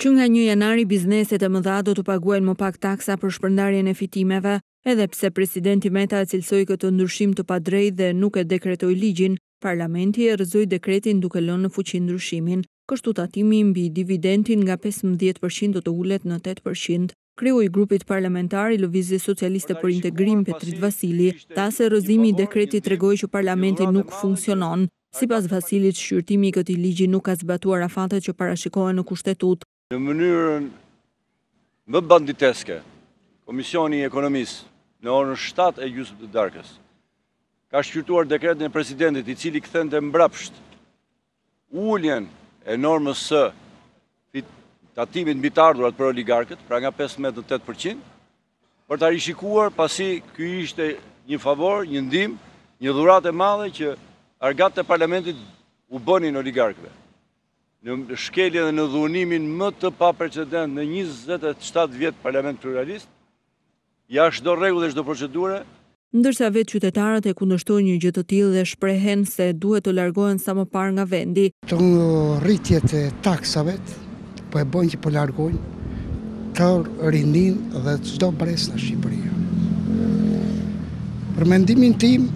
Që nga një janari bizneset e mëdha do të paguajnë më pak taksa për shpërndarjen e fitimeve, edhe pse presidenti Meta e cilësoi këtë ndryshim të padrejtë dhe nuk e dekretoi ligjin, parlamenti e rrëzoi dekretin duke lënë në fuqi ndryshimin. Kështu tatimi mbi dividendin nga pesëmbëdhjetë për qind do të ulet në tetë për qind. Kreu i grupit parlamentar i Lëvizjes Socialiste për Integrim, Petrit Vasili, tha se rrëzimi i dekretit tregoi që parlamenti nuk funksionon. Sipas Vasilit, shqyrtimi i këtij ligji nuk ka zbatuar afatet që parashikohen në Kushtetutë. Në mënyrën më banditeske, Komisioni i Ekonomisë, në orën shtatë e gjysmë të darkës, ka shqyrtuar dekretin e presidentit, i cili kthente mbrapsht uljen e normës së tatimit mbi të ardhurat për oligarkët, pra nga 15 në 8%, për ta rishikuar pasi ky ishte një favor, një ndihmë, një dhuratë e madhe që argatët e parlamentit u bënin oligarkëve. Në shkeljen dhe në dhunimin më të paprecedent në 27 vjet parlament pluralist, Jashtë çdo rregulli e çdo procedure. Ndërsa vetë qytetarët e kundërshtojnë një gjë të tillë dhe shprehen se duhet të largohen sa më parë nga vendi. Këto rritjet e taksave po e bëjnë që po largojnë tërë rininë dhe çdo brez nga Shqipëria. Për mendimin tim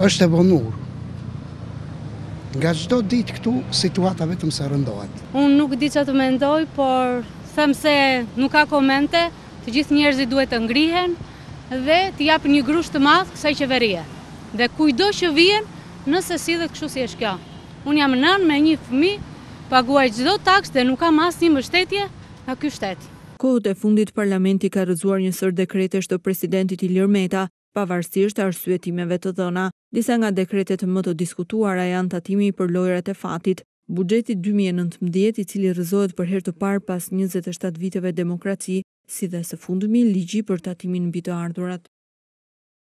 është e vonuar. Nga çdo ditë këtu situata vetëm se rëndohet. Unë nuk di ça të mendoj, por Them se nuk ka komente, të gjithë njerëzit duhet të ngrihen dhe t'i japin një grusht të madh kësaj qeverie dhe kujtdo që vjen nëse sillet kështu si është kjo. Unë jam nënë me një fëmijë, paguaj çdo taksë dhe nuk kam asnjë mbështetje nga ky shtet. Kohët e fundit parlamenti ka rrëzuar një sërë dekretesh të presidentit Ilir Meta, Pavarësisht arsyetimeve të dhëna, disa nga dekretet më të diskutuara janë tatimi për lojërat e fatit, buxheti dy mijë e nëntëmbëdhjetë i cili rrëzohet për herë të parë pas njëzet e shtatë viteve demokraci, si dhe së fundmi ligji për tatimin mbi të ardhurat.